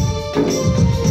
Música